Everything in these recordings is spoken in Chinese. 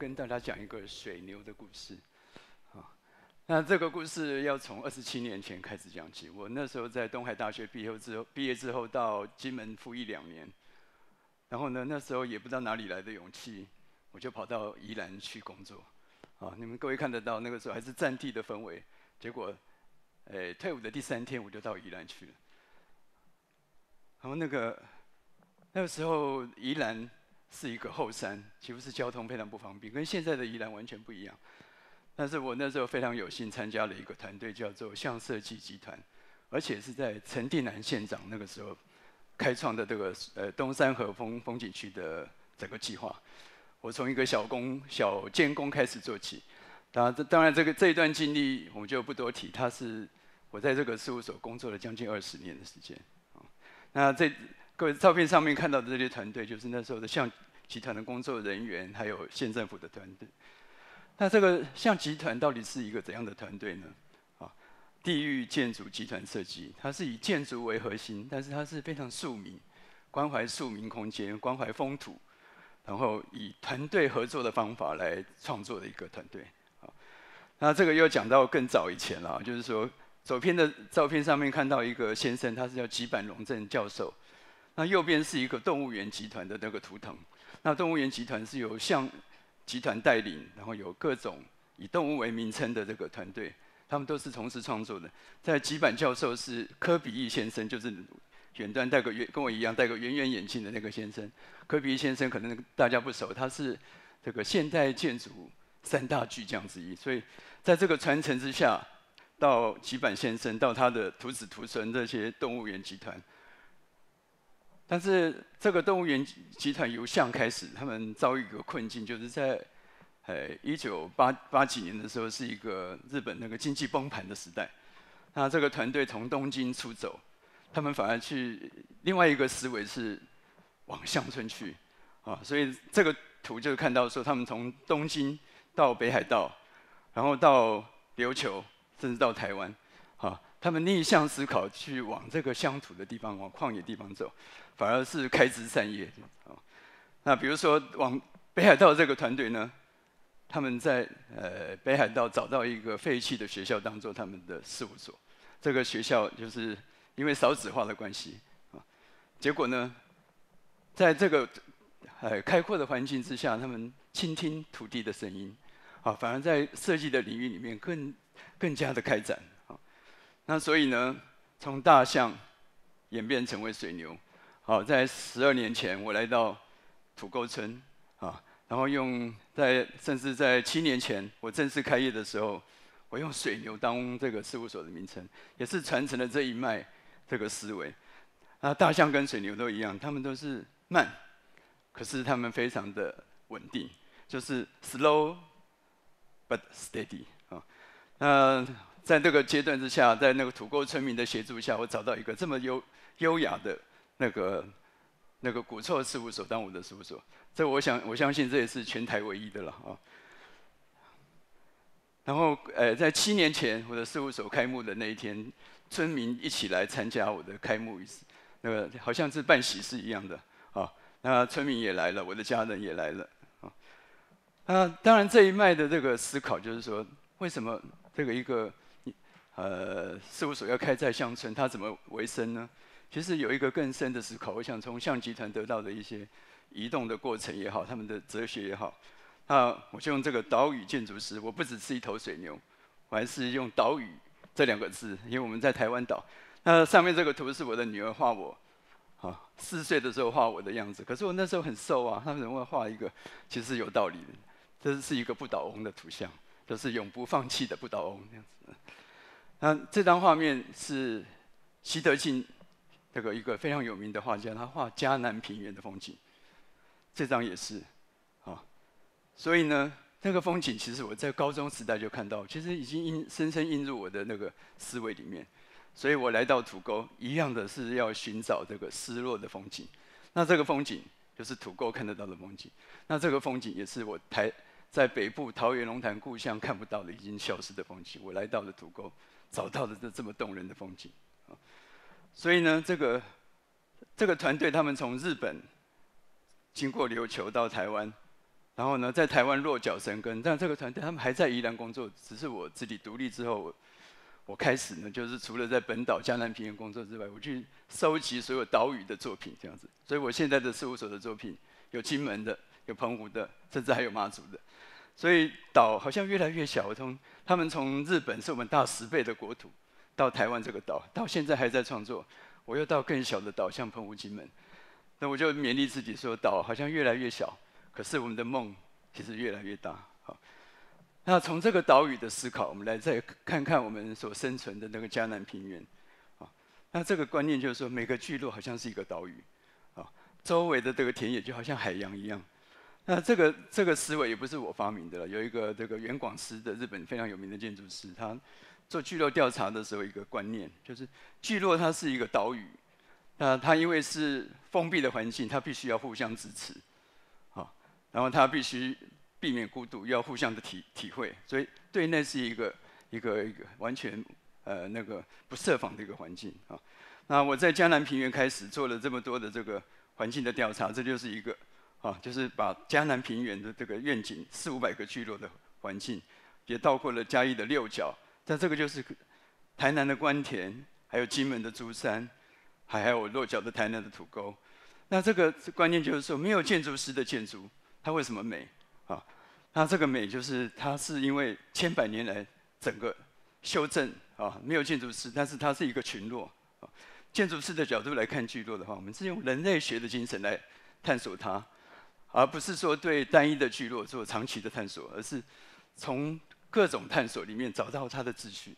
跟大家讲一个水牛的故事。啊，那这个故事要从二十七年前开始讲起。我那时候在东海大学毕业之后，毕业之后到金门服役两年，然后呢，那时候也不知道哪里来的勇气，我就跑到宜兰去工作。啊，你们各位看得到，那个时候还是战地的氛围。结果，诶，退伍的第三天我就到宜兰去了。然后那个那个时候宜兰。是一个后山，几乎是交通非常不方便，跟现在的宜兰完全不一样。但是我那时候非常有幸参加了一个团队，叫做向设计集团，而且是在陈定南县长那个时候开创的这个呃东山河风风景区的整个计划。我从一个小工小监工开始做起，当然这当然这个这一段经历我们就不多提。他是我在这个事务所工作了将近二十年的时间。那这。各位照片上面看到的这些团队，就是那时候的像集团的工作人员，还有县政府的团队。那这个像集团到底是一个怎样的团队呢？啊，地域建筑集团设计，它是以建筑为核心，但是它是非常庶民，关怀庶民空间，关怀风土，然后以团队合作的方法来创作的一个团队。啊，那这个又讲到更早以前了，就是说左边的照片上面看到一个先生，他是叫吉坂隆正教授。那右边是一个动物园集团的那个图腾，那动物园集团是由向集团带领，然后有各种以动物为名称的这个团队，他们都是从事创作的。在吉坂教授是科比义先生，就是远端戴个圆跟我一样戴个圆圆眼镜的那个先生。科比义先生可能大家不熟，他是这个现代建筑三大巨匠之一。所以在这个传承之下，到吉坂先生，到他的徒子徒孙这些动物园集团。但是这个动物园集团由向开始，他们遭遇一个困境，就是在，呃，一九八八几年的时候，是一个日本那个经济崩盘的时代。那这个团队从东京出走，他们反而去另外一个思维是往乡村去，啊，所以这个图就看到说，他们从东京到北海道，然后到琉球，甚至到台湾，啊。他们逆向思考，去往这个乡土的地方、往旷野地方走，反而是开枝散叶。啊，那比如说往北海道这个团队呢，他们在呃北海道找到一个废弃的学校当做他们的事务所。这个学校就是因为少子化的关系啊，结果呢，在这个呃开阔的环境之下，他们倾听土地的声音，啊，反而在设计的领域里面更更加的开展。啊那所以呢，从大象演变成为水牛，好，在十二年前我来到土沟村啊，然后用在甚至在七年前我正式开业的时候，我用水牛当这个事务所的名称，也是传承了这一脉这个思维。啊，大象跟水牛都一样，他们都是慢，可是他们非常的稳定，就是 slow but steady 啊，那。在这个阶段之下，在那个土沟村民的协助下，我找到一个这么优优雅的那个那个古厝事务所当我的事务所。这我想我相信这也是全台唯一的了啊。然后呃，在七年前我的事务所开幕的那一天，村民一起来参加我的开幕仪式，那个好像是办喜事一样的啊。那村民也来了，我的家人也来了啊。那当然这一脉的这个思考就是说，为什么这个一个。呃，事务所要开在乡村，它怎么维生呢？其实有一个更深的思考，我想从象集团得到的一些移动的过程也好，他们的哲学也好，那我就用这个岛屿建筑师，我不只是一头水牛，我还是用岛屿这两个字，因为我们在台湾岛。那上面这个图是我的女儿画我，啊，四岁的时候画我的样子，可是我那时候很瘦啊，他们怎么会画一个？其实有道理的，这是一个不倒翁的图像，就是永不放弃的不倒翁这样子。那这张画面是习德进这个一个非常有名的画家，他画迦南平原的风景。这张也是，啊，所以呢，那个风景其实我在高中时代就看到，其实已经印深深印入我的那个思维里面。所以我来到土沟，一样的是要寻找这个失落的风景。那这个风景就是土沟看得到的风景。那这个风景也是我台在北部桃园龙潭故乡看不到的，已经消失的风景。我来到了土沟。找到了这这么动人的风景，啊，所以呢，这个这个团队他们从日本经过琉球到台湾，然后呢，在台湾落脚生根。但这个团队他们还在宜兰工作，只是我自己独立之后，我开始呢，就是除了在本岛江南平原工作之外，我去收集所有岛屿的作品，这样子。所以我现在的事务所的作品有金门的，有澎湖的，甚至还有马祖的。所以岛好像越来越小，从他们从日本是我们大十倍的国土，到台湾这个岛，到现在还在创作。我又到更小的岛，像澎湖、金门。那我就勉励自己说，岛好像越来越小，可是我们的梦其实越来越大。好，那从这个岛屿的思考，我们来再看看我们所生存的那个迦南平原。啊，那这个观念就是说，每个聚落好像是一个岛屿，啊，周围的这个田野就好像海洋一样。那这个这个思维也不是我发明的了，有一个这个原广司的日本非常有名的建筑师，他做聚落调查的时候，一个观念就是聚落它是一个岛屿。那它因为是封闭的环境，它必须要互相支持，好，然后它必须避免孤独，要互相的体体会，所以对内是一个一个一个完全呃那个不设防的一个环境啊。那我在江南平原开始做了这么多的这个环境的调查，这就是一个啊，就是把江南平原的这个愿景四五百个聚落的环境，也到过了嘉义的六角，但这个就是台南的关田，还有金门的珠山。还还有落脚的台南的土沟，那这个观念就是说，没有建筑师的建筑，它为什么美啊？那这个美就是它是因为千百年来整个修正啊，没有建筑师，但是它是一个群落啊。建筑师的角度来看聚落的话，我们是用人类学的精神来探索它，而不是说对单一的聚落做长期的探索，而是从各种探索里面找到它的秩序。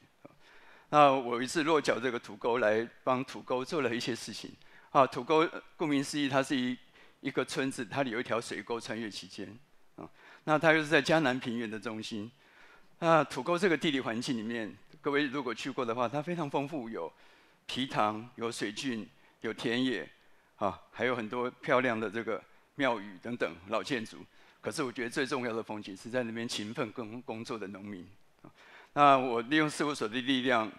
那我一次落脚这个土沟来帮土沟做了一些事情。啊，土沟顾名思义，它是一一个村子，它里有一条水沟穿越其间。啊，那它又是在江南平原的中心。那土沟这个地理环境里面，各位如果去过的话，它非常丰富，有皮塘，有水郡，有田野，啊，还有很多漂亮的这个庙宇等等老建筑。可是我觉得最重要的风景是在那边勤奋工工作的农民。那我利用事务所的力量，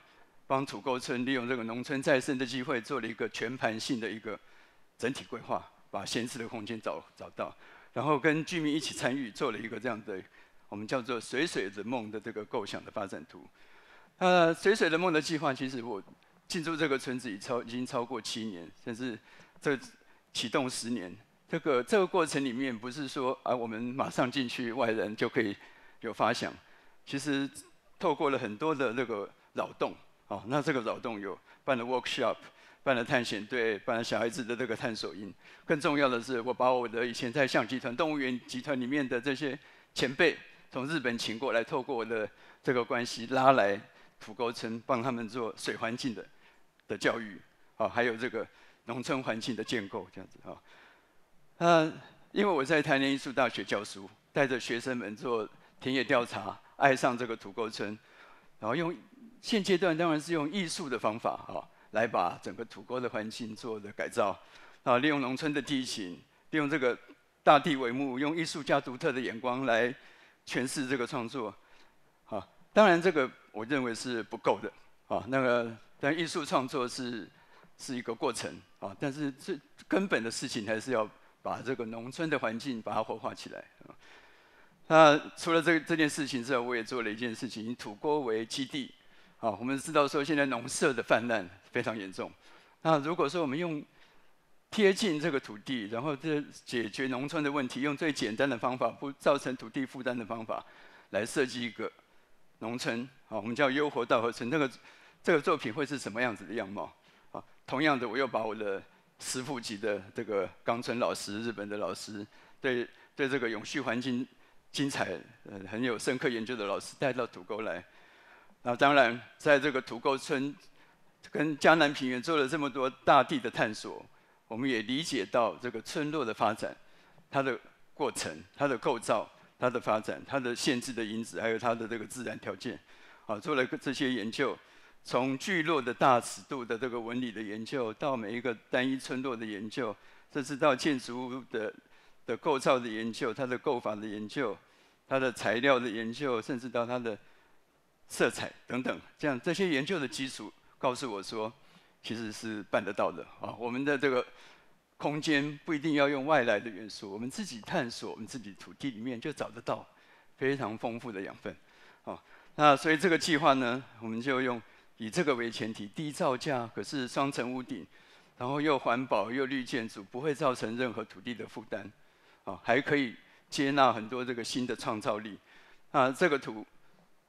帮土沟村利用这个农村再生的机会，做了一个全盘性的一个整体规划，把闲置的空间找找到，然后跟居民一起参与，做了一个这样的我们叫做“水水的梦”的这个构想的发展图。呃，“水水的梦”的计划，其实我进驻这个村子已超已经超过七年，甚至这启动十年。这个这个过程里面，不是说啊，我们马上进去，外人就可以有发想，其实。透过了很多的那个扰动，哦，那这个扰动有办了 workshop，办了探险队，办了小孩子的这个探索营。更重要的是，我把我的以前在象集团、动物园集团里面的这些前辈从日本请过来，透过我的这个关系拉来土沟村，帮他们做水环境的的教育，啊，还有这个农村环境的建构，这样子啊。嗯，因为我在台南艺术大学教书，带着学生们做田野调查。爱上这个土沟村，然后用现阶段当然是用艺术的方法啊，来把整个土沟的环境做的改造啊，利用农村的地形，利用这个大地为幕，用艺术家独特的眼光来诠释这个创作啊。当然这个我认为是不够的啊，那个但艺术创作是是一个过程啊，但是最根本的事情还是要把这个农村的环境把它活化起来。那除了这这件事情之外，我也做了一件事情，以土沟为基地。啊，我们知道说现在农舍的泛滥非常严重。那如果说我们用贴近这个土地，然后这解决农村的问题，用最简单的方法，不造成土地负担的方法，来设计一个农村，啊，我们叫优活稻合村。那个这个作品会是什么样子的样貌？啊，同样的，我又把我的师傅级的这个冈村老师，日本的老师，对对这个永续环境。精彩，呃，很有深刻研究的老师带到土沟来。那当然，在这个土沟村跟江南平原做了这么多大地的探索，我们也理解到这个村落的发展，它的过程、它的构造、它的发展、它的限制的因子，还有它的这个自然条件，啊，做了这些研究。从聚落的大尺度的这个纹理的研究，到每一个单一村落的研究，甚至到建筑物的。的构造的研究，它的构法的研究，它的材料的研究，甚至到它的色彩等等，这样这些研究的基础告诉我说，其实是办得到的啊。我们的这个空间不一定要用外来的元素，我们自己探索，我们自己土地里面就找得到非常丰富的养分。哦，那所以这个计划呢，我们就用以这个为前提，低造价，可是双层屋顶，然后又环保又绿建筑，不会造成任何土地的负担，啊，还可以接纳很多这个新的创造力。啊，这个图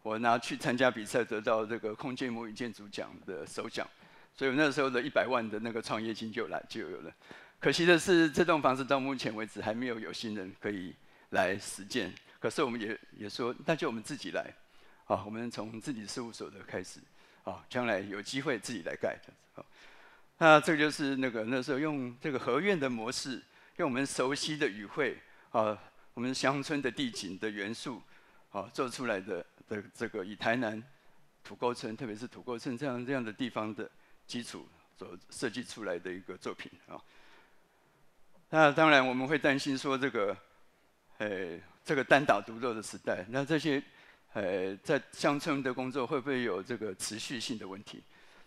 我拿去参加比赛，得到这个空间模拟建筑奖的首奖，所以那时候的一百万的那个创业金就来就有了。可惜的是，这栋房子到目前为止还没有有心人可以来实践。可是我们也也说，那就我们自己来。啊，我们从自己事务所的开始，啊，将来有机会自己来盖。那这就是那个那时候用这个合院的模式，用我们熟悉的语汇，啊，我们乡村的地景的元素，啊，做出来的的这个以台南土沟村，特别是土沟村这样这样的地方的基础所设计出来的一个作品啊。那当然我们会担心说这个，呃，这个单打独斗的时代，那这些。呃，在乡村的工作会不会有这个持续性的问题？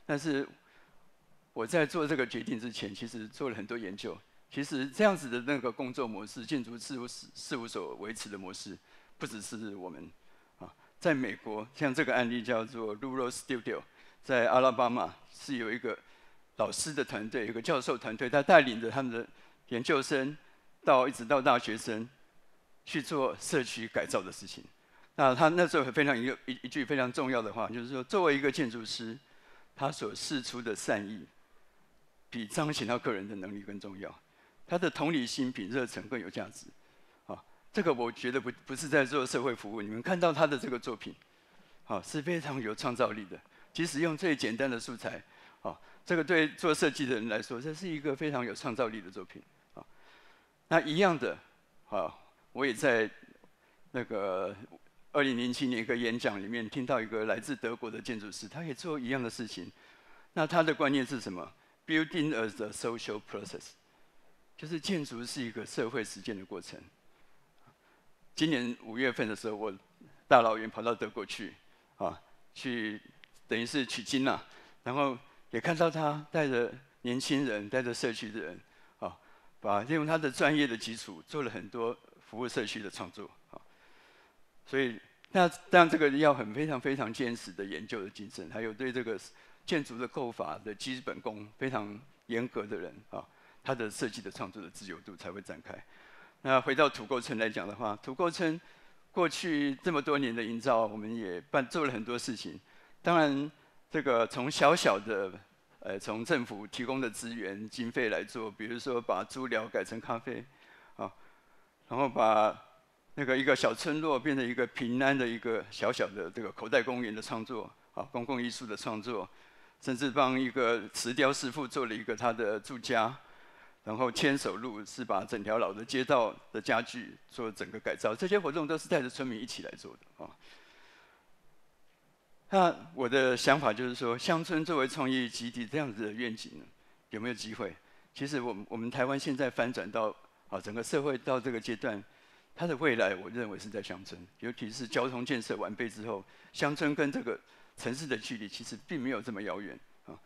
但是我在做这个决定之前，其实做了很多研究。其实这样子的那个工作模式，建筑事务事事务所维持的模式，不只是我们啊，在美国，像这个案例叫做 Rural Studio，在阿拉巴马是有一个老师的团队，有个教授团队，他带领着他们的研究生到一直到大学生去做社区改造的事情。那他那时候非常一个一一句非常重要的话，就是说，作为一个建筑师，他所示出的善意，比彰显他个人的能力更重要，他的同理心比热忱更有价值。啊，这个我觉得不不是在做社会服务。你们看到他的这个作品，啊，是非常有创造力的。即使用最简单的素材，啊，这个对做设计的人来说，这是一个非常有创造力的作品。啊，那一样的，啊，我也在那个。二零零七年一个演讲里面，听到一个来自德国的建筑师，他也做一样的事情。那他的观念是什么？Building as a social process，就是建筑是一个社会实践的过程。今年五月份的时候，我大老远跑到德国去，啊，去等于是取经了。然后也看到他带着年轻人，带着社区的人，啊，把利用他的专业的基础，做了很多服务社区的创作，啊，所以。那当然，这个要很非常非常坚实的研究的精神，还有对这个建筑的构法的基本功非常严格的人啊，他的设计的创作的自由度才会展开。那回到土构村来讲的话，土构村过去这么多年的营造，我们也办做了很多事情。当然，这个从小小的呃，从政府提供的资源经费来做，比如说把猪寮改成咖啡啊，然后把。那个一个小村落变成一个平安的一个小小的这个口袋公园的创作啊，公共艺术的创作，甚至帮一个石雕师傅做了一个他的住家，然后牵手路是把整条老的街道的家具做整个改造，这些活动都是带着村民一起来做的啊。那我的想法就是说，乡村作为创业基地这样子的愿景，有没有机会？其实我们我们台湾现在翻转到啊，整个社会到这个阶段。它的未来，我认为是在乡村，尤其是交通建设完备之后，乡村跟这个城市的距离其实并没有这么遥远啊。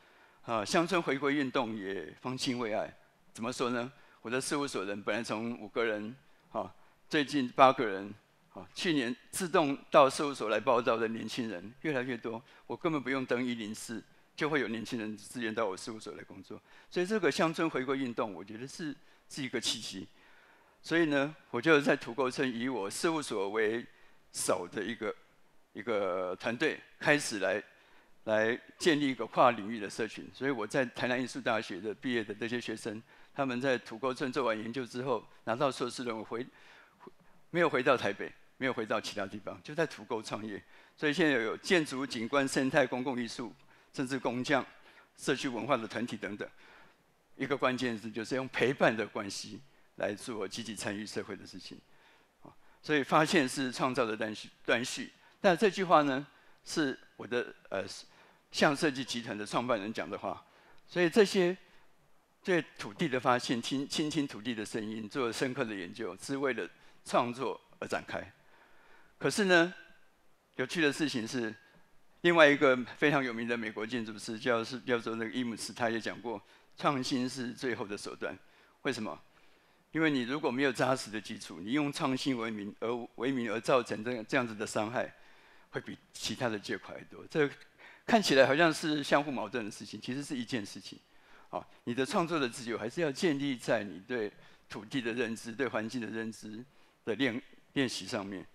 啊，乡村回归运动也方兴未艾。怎么说呢？我的事务所人本来从五个人，啊，最近八个人，啊，去年自动到事务所来报道的年轻人越来越多，我根本不用登一零四，就会有年轻人自愿到我事务所来工作。所以这个乡村回归运动，我觉得是是一个契机。所以呢，我就在土沟村以我事务所为首的一个一个团队，开始来来建立一个跨领域的社群。所以我在台南艺术大学的毕业的这些学生，他们在土沟村做完研究之后，拿到硕士论文回没有回到台北，没有回到其他地方，就在土沟创业。所以现在有建筑、景观、生态、公共艺术，甚至工匠、社区文化的团体等等。一个关键字就是用陪伴的关系。来做积极参与社会的事情，啊，所以发现是创造的断续断续。但这句话呢，是我的呃向设计集团的创办人讲的话。所以这些对土地的发现，听倾听土地的声音，做深刻的研究，是为了创作而展开。可是呢，有趣的事情是，另外一个非常有名的美国建筑师，叫是叫做那个伊姆斯，他也讲过，创新是最后的手段。为什么？因为你如果没有扎实的基础，你用创新为名而为名而造成这样这样子的伤害，会比其他的借款还多。这看起来好像是相互矛盾的事情，其实是一件事情。啊，你的创作的自由还是要建立在你对土地的认知、对环境的认知的练练习上面。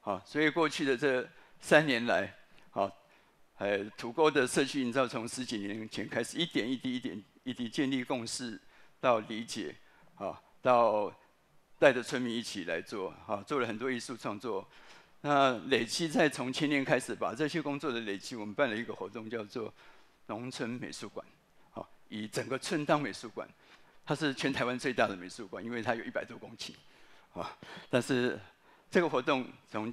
好，所以过去的这三年来，好，呃，土沟的社区营造从十几年前开始，一点一滴、一点一滴建立共识，到理解，好。到带着村民一起来做，啊，做了很多艺术创作。那累积在从前年开始，把这些工作的累积，我们办了一个活动，叫做农村美术馆，好，以整个村当美术馆。它是全台湾最大的美术馆，因为它有一百多公顷，啊，但是这个活动从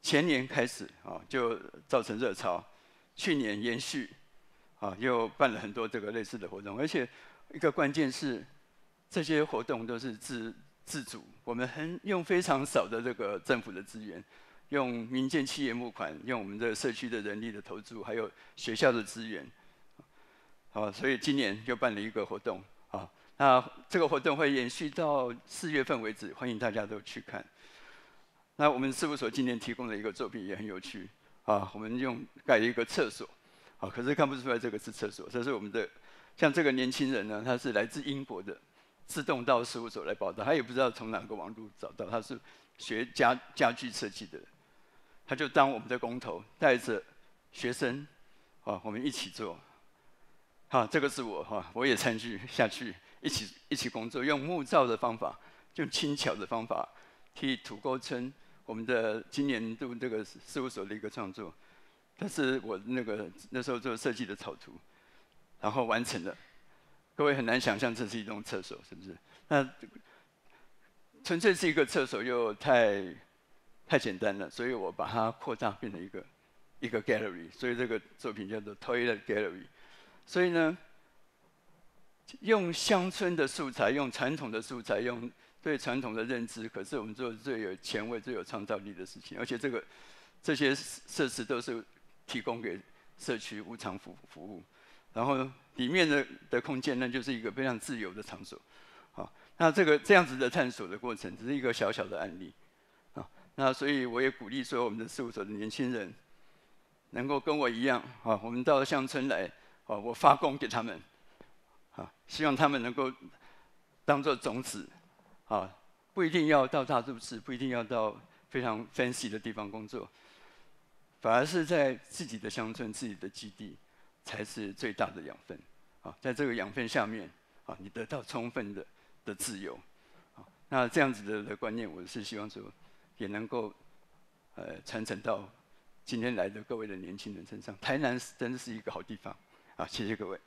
前年开始啊，就造成热潮。去年延续，啊，又办了很多这个类似的活动，而且一个关键是。这些活动都是自自主，我们很用非常少的这个政府的资源，用民间企业募款，用我们的社区的人力的投注，还有学校的资源，好，所以今年就办了一个活动，啊，那这个活动会延续到四月份为止，欢迎大家都去看。那我们事务所今年提供的一个作品也很有趣，啊，我们用盖了一个厕所，啊，可是看不出来这个是厕所，这是我们的，像这个年轻人呢，他是来自英国的。自动到事务所来报道，他也不知道从哪个网络找到，他是学家家具设计的，他就当我们的工头，带着学生，啊，我们一起做，好，这个是我哈，我也参与下去，一起一起工作，用木造的方法，用轻巧的方法，替土沟村我们的今年度这个事务所的一个创作，这是我那个那时候做设计的草图，然后完成了。各位很难想象这是一栋厕所，是不是？那纯粹是一个厕所又太太简单了，所以我把它扩大变成一个一个 gallery，所以这个作品叫做 Toilet Gallery。所以呢，用乡村的素材，用传统的素材，用对传统的认知，可是我们做最有前卫、最有创造力的事情。而且这个这些设施都是提供给社区无偿服服务，然后。里面的的空间呢，就是一个非常自由的场所，好，那这个这样子的探索的过程，只是一个小小的案例，啊，那所以我也鼓励说，我们的事务所的年轻人，能够跟我一样，啊，我们到乡村来，啊，我发功给他们，啊，希望他们能够当做种子，啊，不一定要到大都市，不一定要到非常 fancy 的地方工作，反而是在自己的乡村、自己的基地。才是最大的养分，啊，在这个养分下面，啊，你得到充分的的自由，啊，那这样子的的观念，我是希望说，也能够，呃，传承到今天来的各位的年轻人身上。台南真的是一个好地方，啊，谢谢各位。